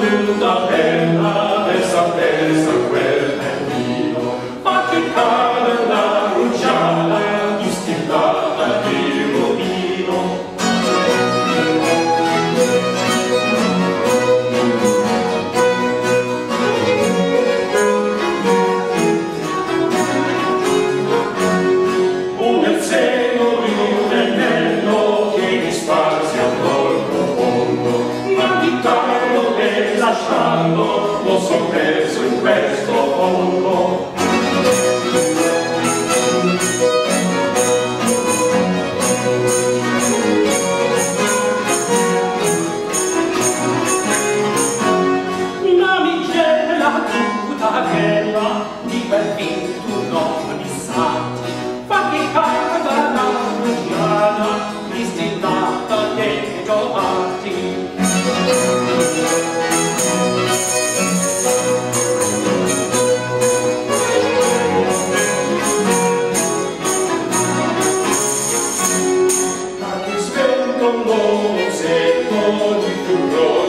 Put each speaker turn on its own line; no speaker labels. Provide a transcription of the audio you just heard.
to the end. lasciando l'ho sorpreso in questo mondo una migella tutta bella di quel vinto non mi sa. Faticata da una giana distinnata che giovane to